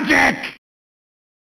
Magic!